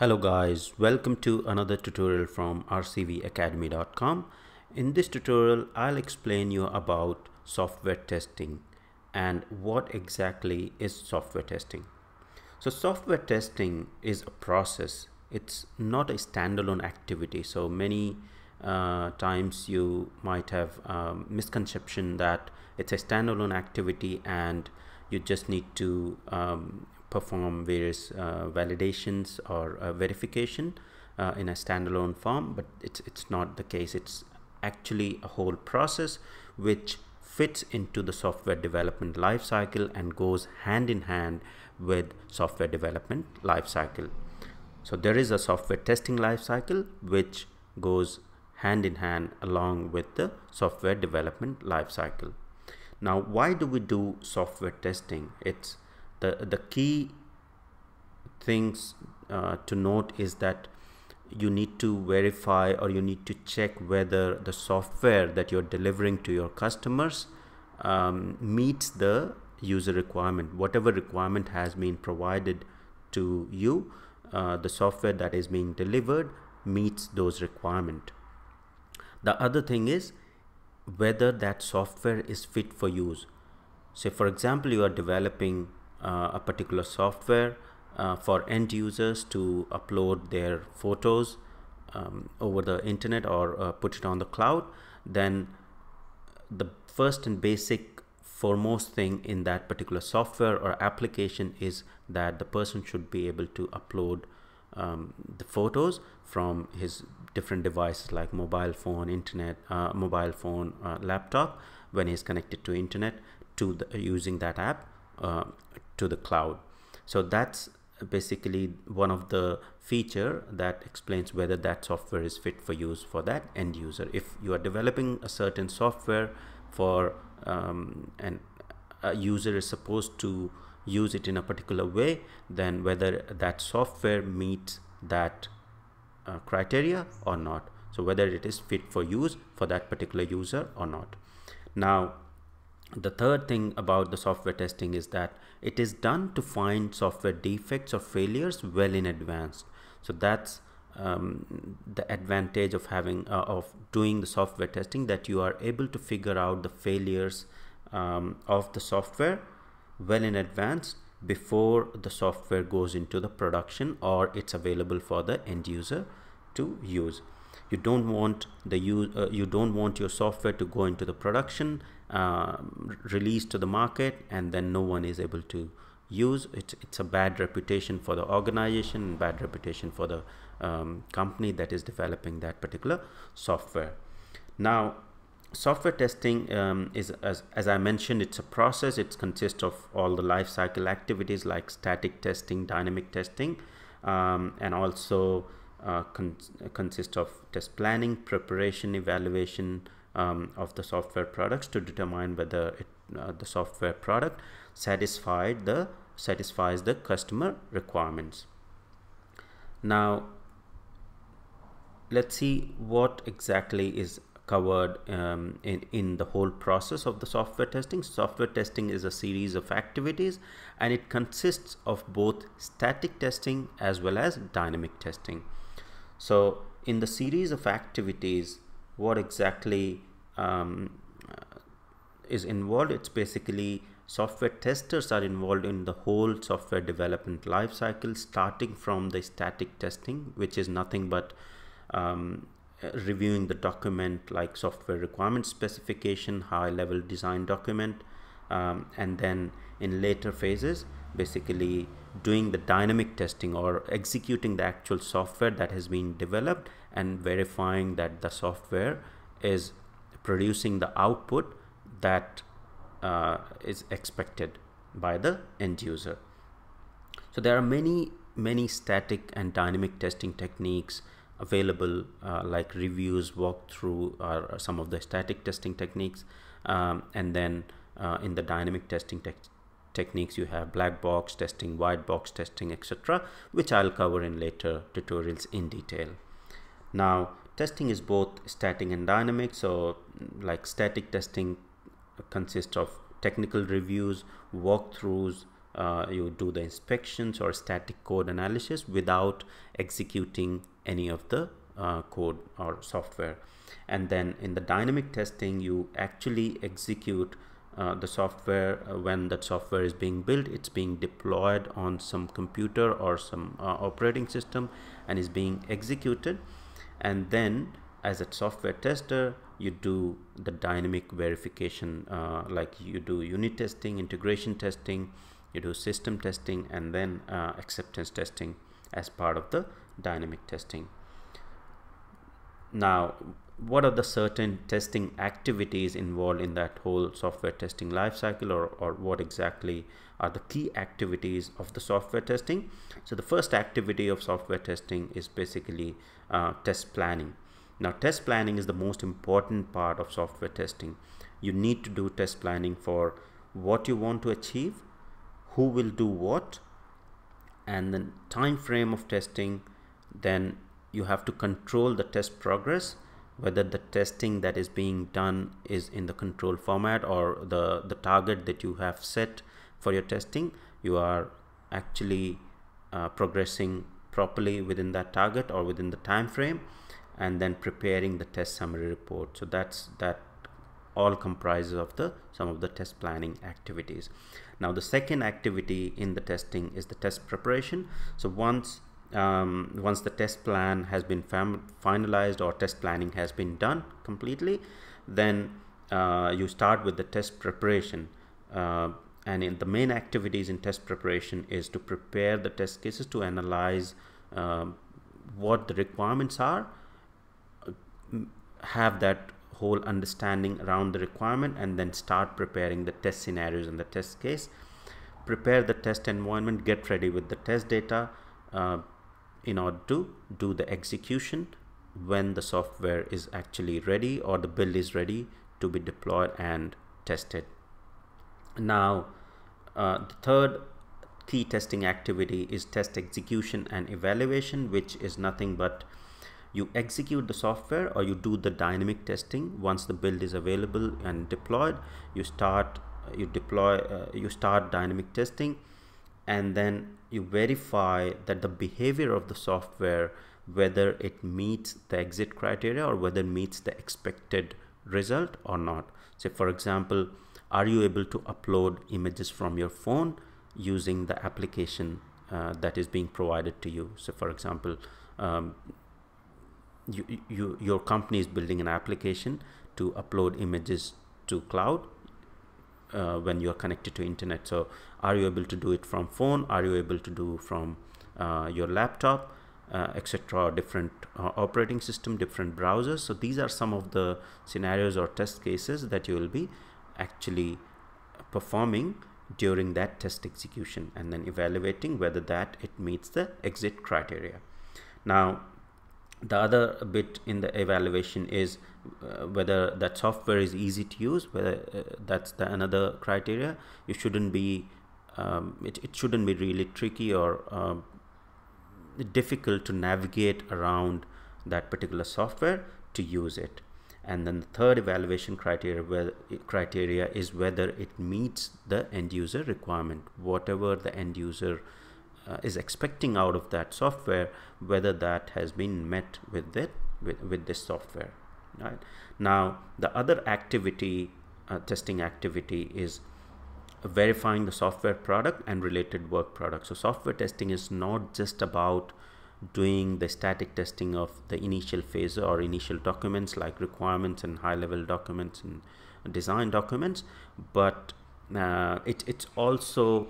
Hello guys, welcome to another tutorial from rcvacademy.com. In this tutorial, I'll explain you about software testing and what exactly is software testing. So software testing is a process. It's not a standalone activity. So many uh, times you might have um, misconception that it's a standalone activity and you just need to um, perform various uh, validations or uh, verification uh, in a standalone form but it's it's not the case. It's actually a whole process which fits into the software development lifecycle and goes hand in hand with software development lifecycle so there is a software testing lifecycle which goes hand in hand along with the software development lifecycle now why do we do software testing? It's the the key things uh, to note is that you need to verify or you need to check whether the software that you're delivering to your customers um, meets the user requirement. Whatever requirement has been provided to you uh, the software that is being delivered meets those requirement. The other thing is whether that software is fit for use. Say for example you are developing uh, a particular software uh, for end users to upload their photos um, over the internet or uh, put it on the cloud. Then the first and basic foremost thing in that particular software or application is that the person should be able to upload um, the photos from his different devices like mobile phone internet uh, mobile phone uh, laptop when he's connected to internet to the, using that app uh, to the cloud. So that's basically one of the feature that explains whether that software is fit for use for that end user. If you are developing a certain software for um, and a user is supposed to use it in a particular way then whether that software meets that uh, criteria or not. So whether it is fit for use for that particular user or not. Now the third thing about the software testing is that it is done to find software defects or failures well in advance. So that's um, the advantage of having uh, of doing the software testing that you are able to figure out the failures um, of the software well in advance before the software goes into the production or it's available for the end user to use you don't want the use uh, you don't want your software to go into the production uh, released to the market and then no one is able to use. It it's a bad reputation for the organization bad reputation for the um, company that is developing that particular software. Now software testing um, is as, as i mentioned it's a process. It consists of all the life cycle activities like static testing dynamic testing um, and also uh, con consist of test planning, preparation, evaluation um, of the software products to determine whether it, uh, the software product satisfied the satisfies the customer requirements. Now, let's see what exactly is covered um, in, in the whole process of the software testing. Software testing is a series of activities and it consists of both static testing as well as dynamic testing. So in the series of activities, what exactly um, is involved? It's basically software testers are involved in the whole software development lifecycle, starting from the static testing, which is nothing but um, reviewing the document like software requirement specification, high level design document, um, and then in later phases, basically doing the dynamic testing or executing the actual software that has been developed and verifying that the software is producing the output that uh, is expected by the end user. So there are many many static and dynamic testing techniques available uh, like reviews walkthrough are some of the static testing techniques um, and then uh, in the dynamic testing te techniques you have black box testing white box testing etc which I'll cover in later tutorials in detail. Now testing is both static and dynamic so like static testing consists of technical reviews walkthroughs uh, you do the inspections or static code analysis without executing any of the uh, code or software. And then in the dynamic testing you actually execute uh, the software uh, when that software is being built it's being deployed on some computer or some uh, operating system and is being executed. And then as a software tester you do the dynamic verification uh, like you do unit testing integration testing you do system testing and then uh, acceptance testing as part of the dynamic testing. Now what are the certain testing activities involved in that whole software testing lifecycle or, or what exactly are the key activities of the software testing? So the first activity of software testing is basically uh, test planning. Now test planning is the most important part of software testing. You need to do test planning for what you want to achieve who will do what and the time frame of testing. Then you have to control the test progress whether the testing that is being done is in the control format or the the target that you have set for your testing you are actually uh, progressing properly within that target or within the time frame and then preparing the test summary report. So that's that all comprises of the some of the test planning activities. Now the second activity in the testing is the test preparation. So once um, once the test plan has been finalized or test planning has been done completely then uh, you start with the test preparation. Uh, and in the main activities in test preparation is to prepare the test cases to analyze uh, what the requirements are have that whole understanding around the requirement and then start preparing the test scenarios and the test case. Prepare the test environment get ready with the test data uh, in order to do the execution when the software is actually ready or the build is ready to be deployed and tested. Now, uh, the third key testing activity is test execution and evaluation, which is nothing but you execute the software or you do the dynamic testing once the build is available and deployed you start you deploy uh, you start dynamic testing and then you verify that the behavior of the software whether it meets the exit criteria or whether it meets the expected result or not. Say for example are you able to upload images from your phone using the application uh, that is being provided to you? So for example um, you, you, your company is building an application to upload images to cloud uh, when you are connected to internet. So are you able to do it from phone? Are you able to do from uh, your laptop? Uh, etc different uh, operating system different browsers. So these are some of the scenarios or test cases that you will be actually performing during that test execution and then evaluating whether that it meets the exit criteria. Now the other bit in the evaluation is uh, whether that software is easy to use whether uh, that's the another criteria. You shouldn't be um, it, it shouldn't be really tricky or um, difficult to navigate around that particular software to use it. And then the third evaluation criteria criteria is whether it meets the end user requirement. Whatever the end user uh, is expecting out of that software whether that has been met with it with, with this software right? Now the other activity uh, testing activity is verifying the software product and related work product. So software testing is not just about doing the static testing of the initial phase or initial documents like requirements and high level documents and design documents but uh, it, it's also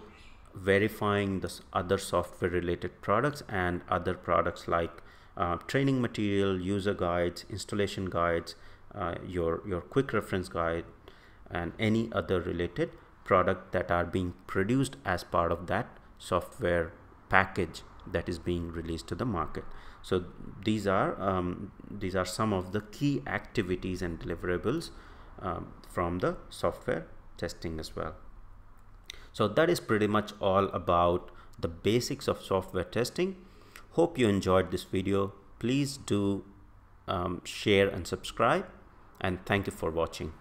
verifying the other software related products and other products like uh, training material, user guides, installation guides, uh, your, your quick reference guide, and any other related product that are being produced as part of that software package that is being released to the market. So these are um, these are some of the key activities and deliverables um, from the software testing as well. So that is pretty much all about the basics of software testing. Hope you enjoyed this video. Please do um, share and subscribe and thank you for watching.